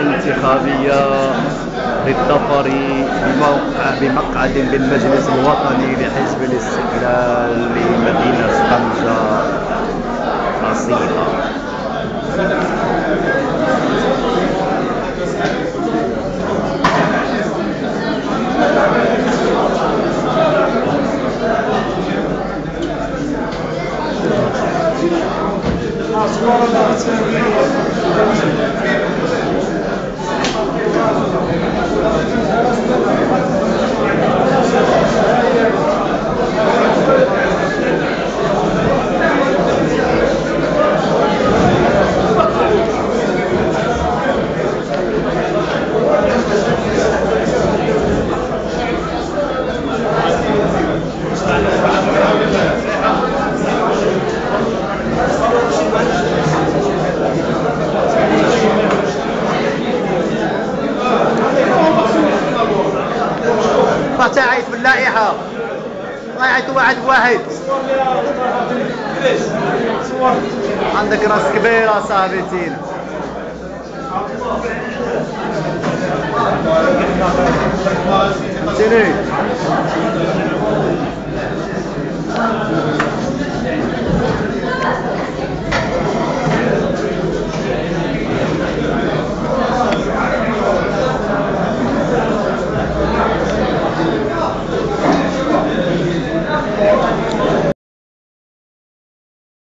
الانتخابية للظفر بمقعد بالمجلس الوطني لحزب الاستقلال لمدينة طنجة نصيحة أصيلة تعيط باللائحة. الله يعيط واحد. بواحد عندك راس كبير صاحبي تينا